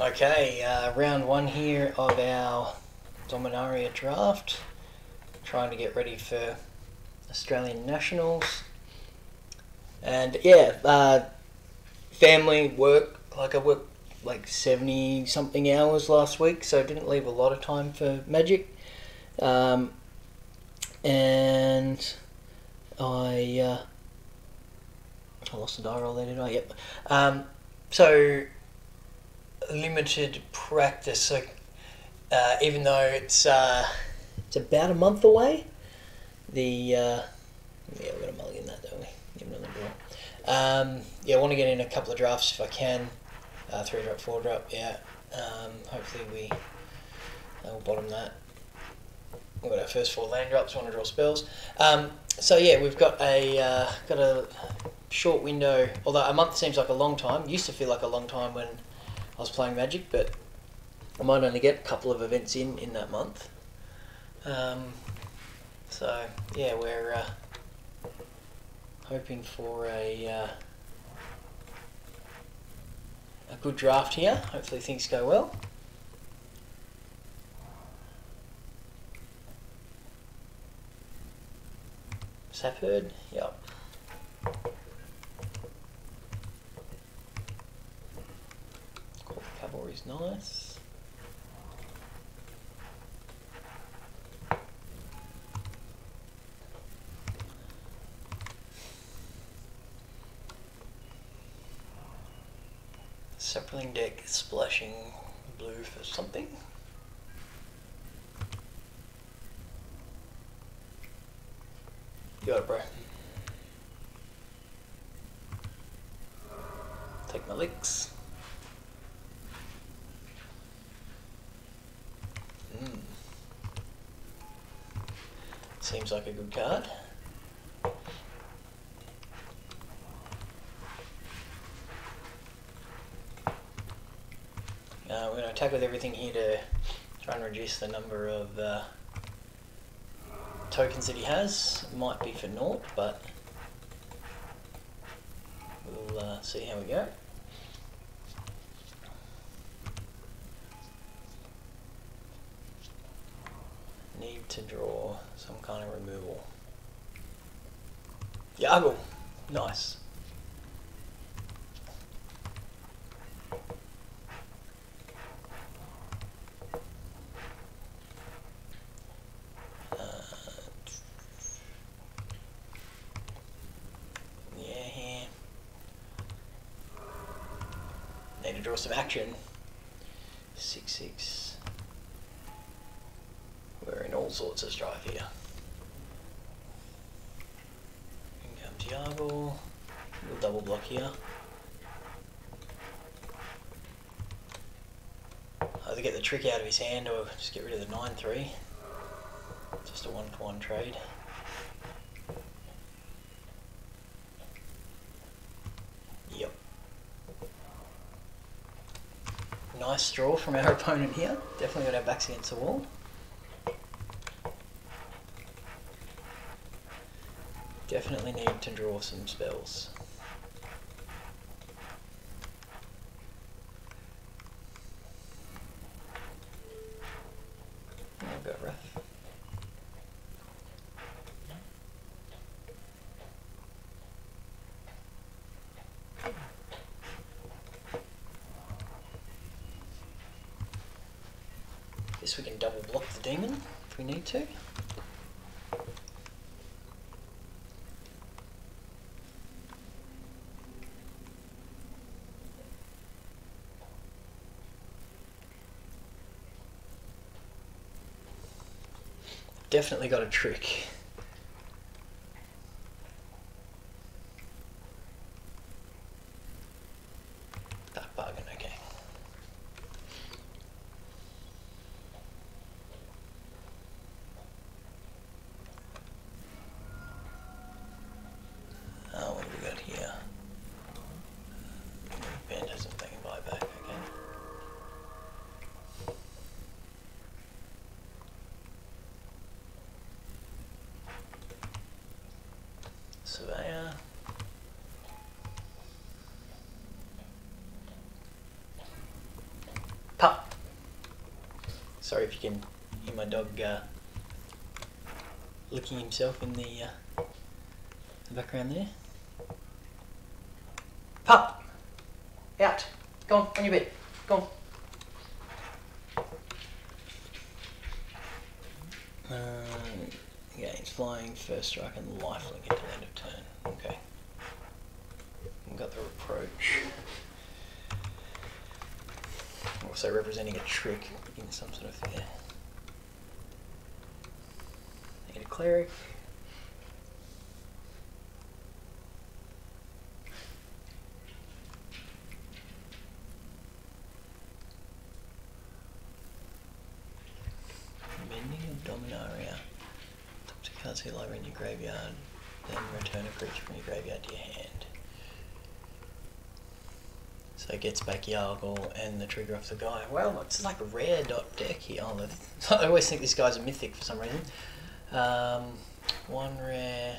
Okay, uh, round one here of our Dominaria draft. Trying to get ready for Australian Nationals. And yeah, uh, family, work, like I worked like 70 something hours last week, so didn't leave a lot of time for Magic. Um, and I, uh, I lost the die roll there, did I? Yep. Um, so limited practice. Uh, even though it's uh, it's about a month away, the uh, yeah we're gonna mulligan that, don't we? Give another draw. Um, yeah, I want to get in a couple of drafts if I can. Uh, three drop, four drop. Yeah. Um, hopefully we uh, will bottom that. We've got our first four land drops. Want to draw spells. Um, so yeah, we've got a uh, got a short window. Although a month seems like a long time. Used to feel like a long time when I was playing Magic, but I might only get a couple of events in in that month. Um, so yeah, we're uh, hoping for a uh, a good draft here. Hopefully things go well. Sapherd, yep. Cavalry's nice. Saproling deck splashing blue for something. You got it, bro. Take my licks. Mm. Seems like a good card. Uh, we're going to attack with everything here to try and reduce the number of uh, tokens that he has. Might be for naught, but we'll uh, see how we go. Removal. Yargle! Nice. Uh, yeah. Need to draw some action. Six six. We're in all sorts of strife here. Yargle. We'll double block here. Either get the trick out of his hand or just get rid of the 9-3. Just a one-to-one trade. Yep. Nice draw from our opponent here. Definitely got our backs against the wall. Definitely need to draw some spells. I'll we can double block the demon if we need to. Definitely got a trick. surveyor. Pup! Sorry if you can hear my dog uh, licking himself in the, uh, the background there. Pup! Out! Go on, on your bed. Go on. Uh, flying first strike and lifelink until end of turn. Okay. We've got the reproach. Also representing a trick in some sort of yeah. Need a cleric. Mending of Dominaria. Top two cards here lower in your graveyard, then return a creature from your graveyard to your hand. So it gets back Yargle and the trigger off the guy. Well, it's like a rare dot deck here. Oh, I always think this guy's a mythic for some reason. Um, one rare,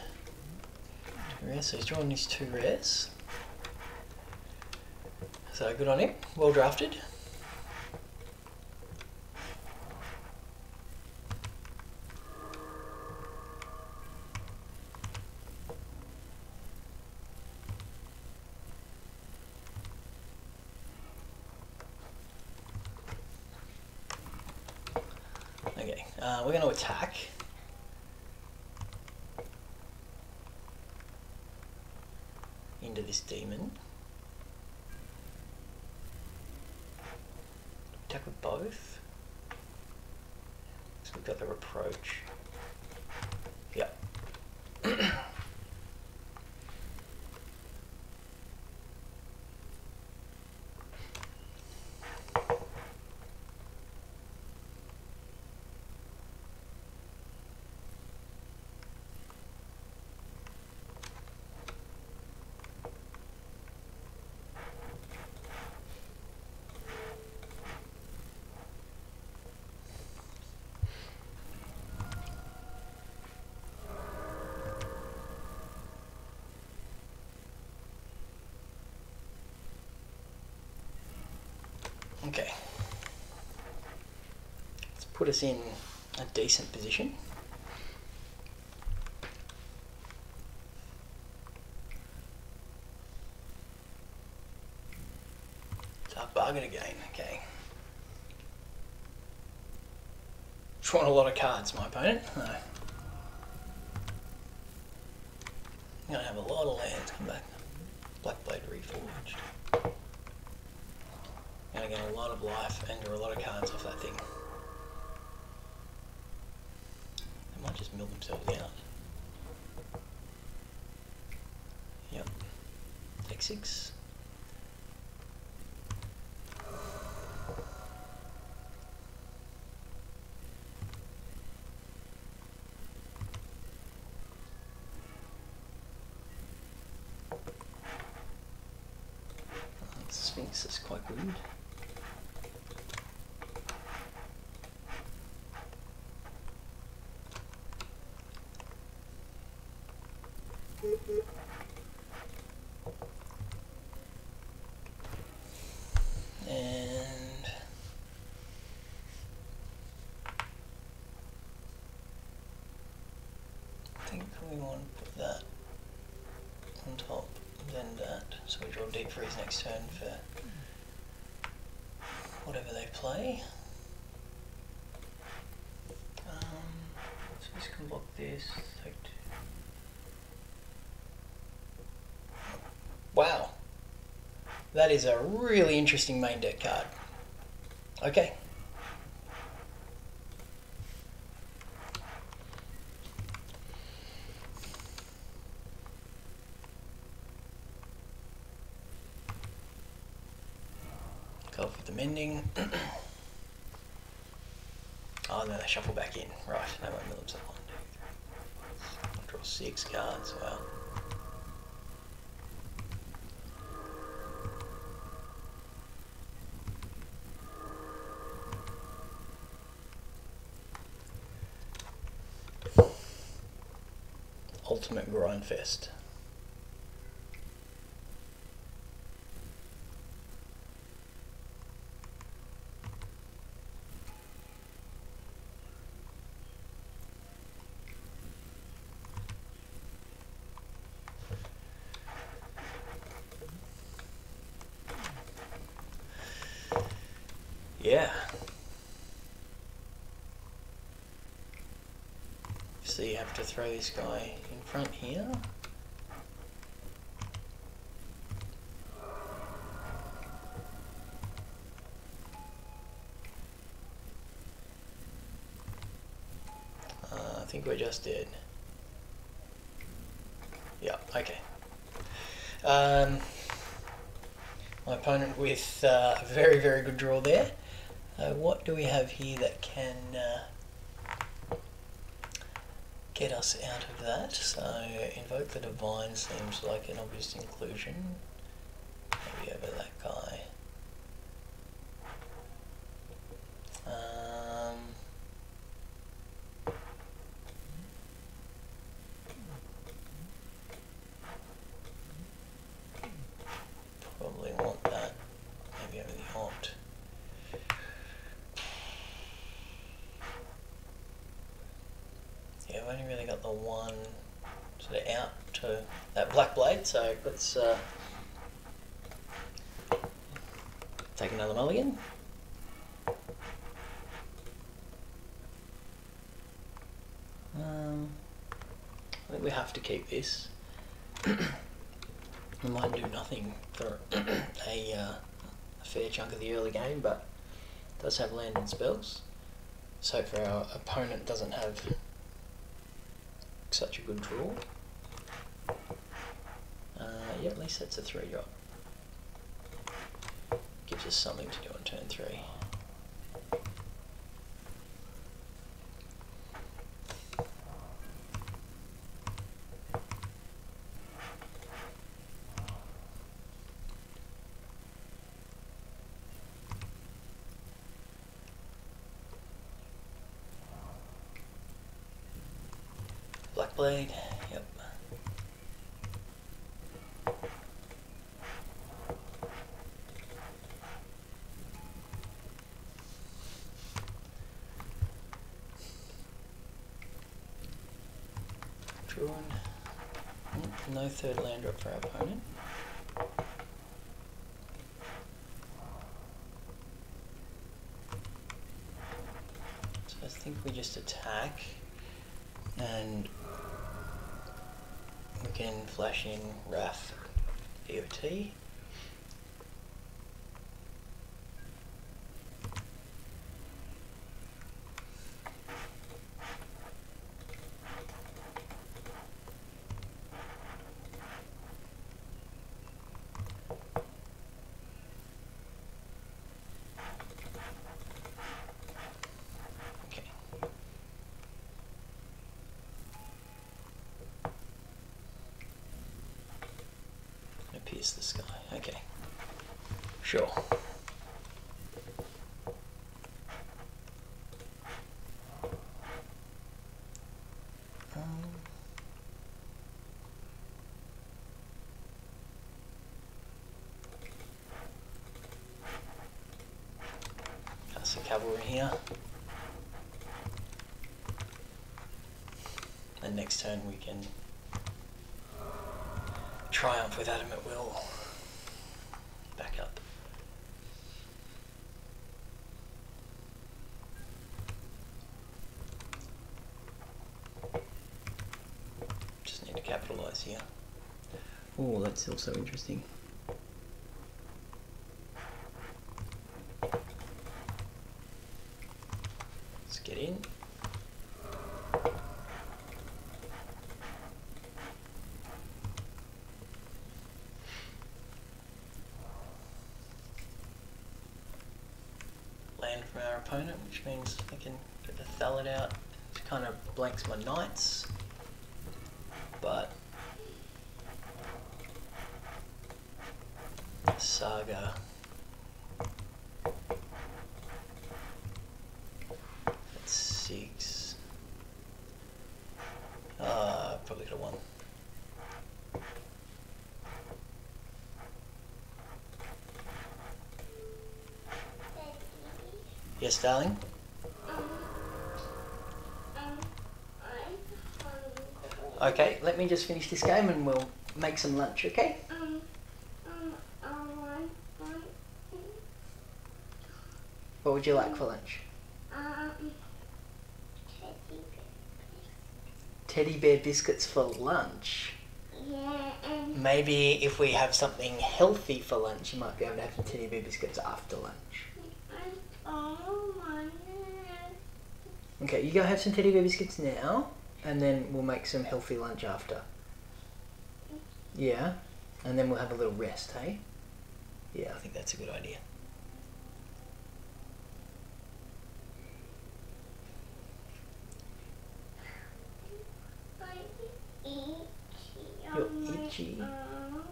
two rare. So he's drawing these two rares. So good on him. Well drafted. Okay, uh, we're going to attack. Into this demon. Attack with both. So we've got the reproach. Yep. Okay. Let's put us in a decent position. Dark bargain again, okay. Drawn a lot of cards, my opponent. No. I'm gonna have a lot of lands come back. Get a lot of life and draw a lot of cards off that thing. They might just mill themselves out. Yep. Take six. Sphinx is quite good. And I think we want to put that on top, then that. So we draw deep freeze next turn for whatever they play. Um, so this can block this. Two. Wow. That is a really interesting main deck card. Okay. Go for the mending. oh no, they shuffle back in. Right, they won't mill themselves one, two, three. Draw six cards. Wow. Ultimate Grindfest. Yeah. So you have to throw this guy in front here. Uh, I think we just did. Yeah, okay. Um, my opponent with uh, a very, very good draw there. Uh, what do we have here that can uh, get us out of that? So, invoke the divine seems like an obvious inclusion. Maybe over that guy. Um, probably want that. Maybe over the opt. Yeah, I've the one sort of out to that black blade, so let's uh, take another mulligan. Um, I think we have to keep this. we might do nothing for a, uh, a fair chunk of the early game, but does have land and spells. So for our opponent doesn't have such a good draw. Uh, yeah, at least that's a three drop. Gives us something to do on turn three. Black blade, yep. No third land drop for our opponent. So I think we just attack and we can flash in Wrath EOT. Pierce the sky. Okay. Sure. Um, That's the cavalry here. And next turn we can triumph with Adamant Will. Back up. Just need to here. Oh, that's also interesting. Let's get in. land from our opponent, which means I can get the Thallid out. It kind of blanks my knights, but Saga. That's six. Uh, probably could have won. Yes, darling. Okay, let me just finish this game and we'll make some lunch, okay? What would you like for lunch? Um, teddy Teddy bear biscuits for lunch. Yeah, Maybe if we have something healthy for lunch, you might be able to have some teddy bear biscuits after lunch. I don't want Okay, you go have some teddy bear biscuits now, and then we'll make some healthy lunch after. Yeah, and then we'll have a little rest, hey? Yeah, I think that's a good idea. I'm itchy. You're on my itchy? arm.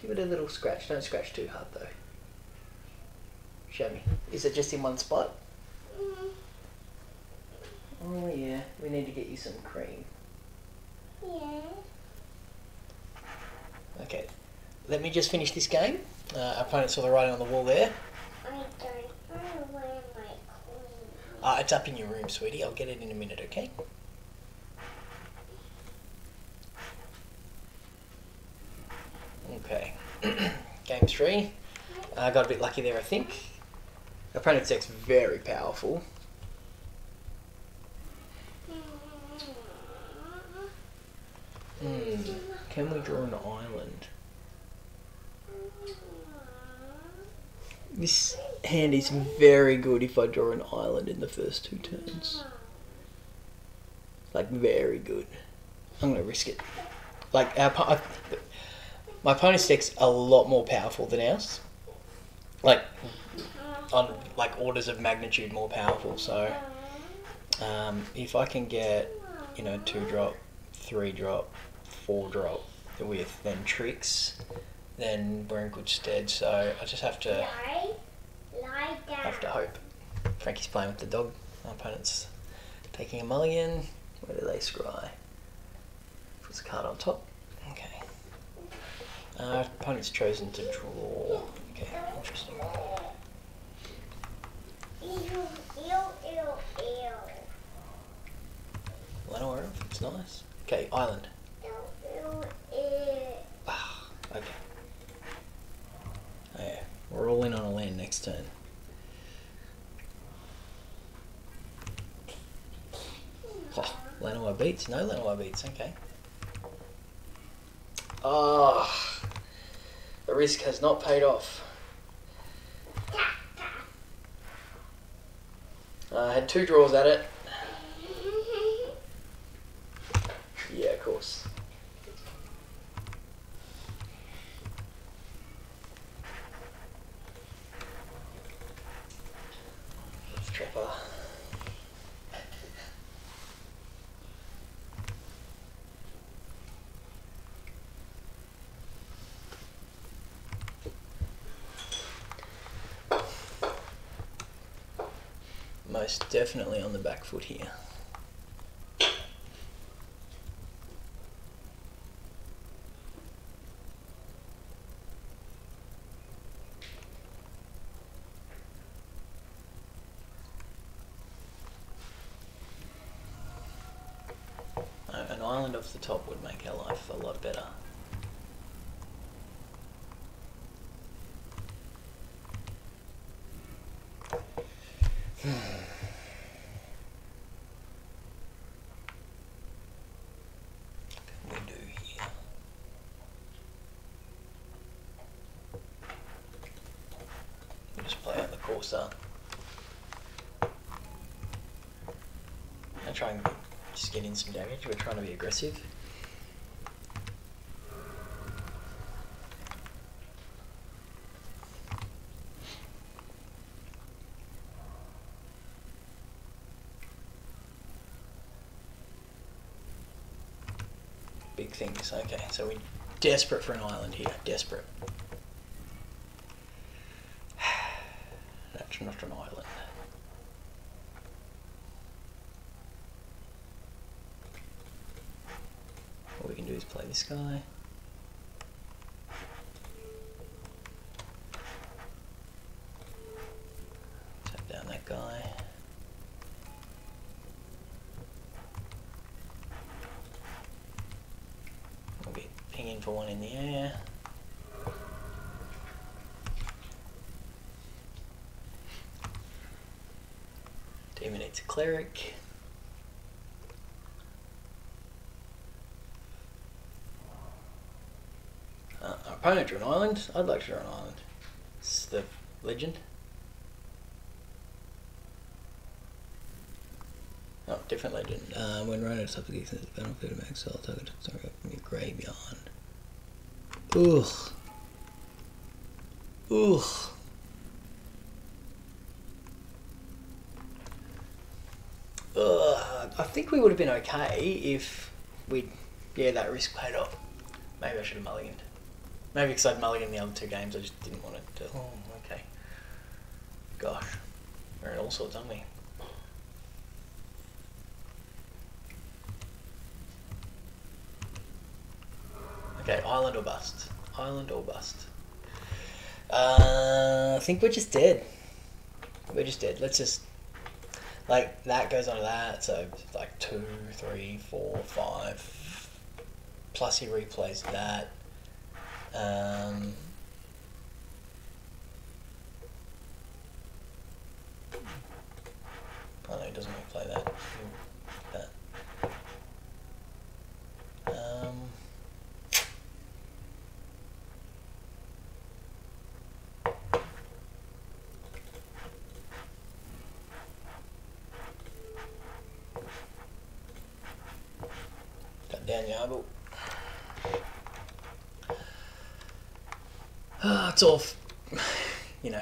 Give it a little scratch. Don't scratch too hard though. Show me. Is it just in one spot? Mm, Oh yeah, we need to get you some cream. Yeah. Okay, let me just finish this game. Uh, our opponent saw the writing on the wall there. I don't know where my queen. Uh, it's up in your room, sweetie. I'll get it in a minute, okay? Okay. Game three. I got a bit lucky there, I think. Opponent's deck's very powerful. Hmm. Can we draw an island? This hand is very good if I draw an island in the first two turns. Like, very good. I'm going to risk it. Like, our, my opponent's deck's a lot more powerful than ours. Like, on like orders of magnitude more powerful. So, um, if I can get, you know, two drop, three drop, four drop with then tricks, then we're in good stead. So I just have to have to hope. Frankie's playing with the dog. My opponent's taking a mulligan. Where do they scry? Puts a card on top. Okay. Uh, opponent's chosen to draw. Okay, interesting. Llanowar, it's nice. Okay, island. Ah, okay. Oh, yeah, we're all in on a land next turn. Oh, Llanowar beats. No Llanowar beats. Okay. Ah, the risk has not paid off. Uh, I had two draws at it. Yeah, of course. Definitely on the back foot here. Uh, An island off the top would make our life a lot better. What can we do here? We'll just play out the Corsair. And try and just get in some damage. We're trying to be aggressive. Big things. Okay, so we're desperate for an island here. Desperate. That's not an island. What we can do guy. Tap down that guy. We'll get pinging for one in the air. Demon a cleric. Uh, our opponent drew an island. I'd like to draw an island. It's the legend. Oh, different legend. Uh, when running at top of the battlefield of exile, target sorry from your graveyard. Ugh. Ugh. Ugh. I think we would have been okay if we'd... yeah, that risk paid off. Maybe I should have mulliganed. Maybe because I'd mulliganed the other two games, I just didn't want it to. Oh, okay. Gosh, we're in all sorts, aren't we? Okay, island or bust. Island or bust. Uh, I think we're just dead. We're just dead. Let's just like that goes on to that. So like two, three, four, five. Plus he replays that. Um, oh no, he doesn't replay that. That. Um. Got it's all, you know.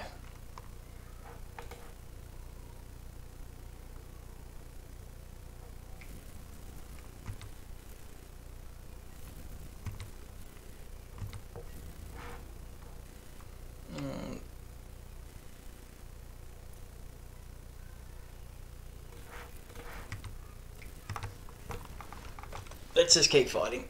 Mm. Let's just keep fighting.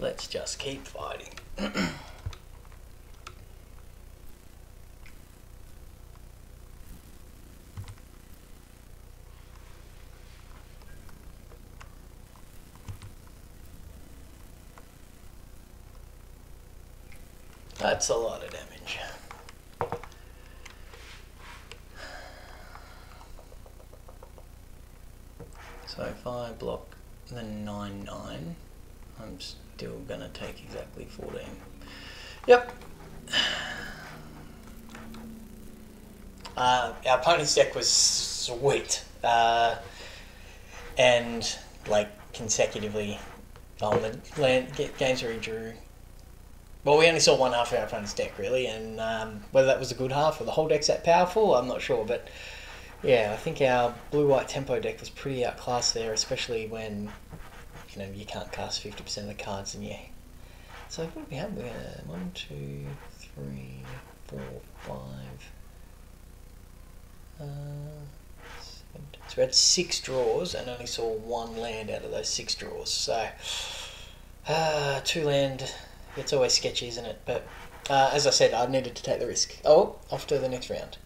Let's just keep fighting. That's a lot of damage. So if I block the 9 9, I'm still going to take exactly 14. Yep. Uh, our opponent's deck was sweet. Uh, and, like, consecutively, on the land, ga- games where he drew. Well, we only saw one half of our opponent's deck, really, and um, whether that was a good half or the whole deck's that powerful, I'm not sure, but yeah, I think our blue white tempo deck was pretty outclassed there, especially when you know you can't cast fifty percent of the cards and yeah. So what do we have? We have one, two, three, four, five. Uh, so we had six draws and only saw one land out of those six draws. So uh, two land. It's always sketchy, isn't it? But uh, as I said, I needed to take the risk. Oh, off to the next round.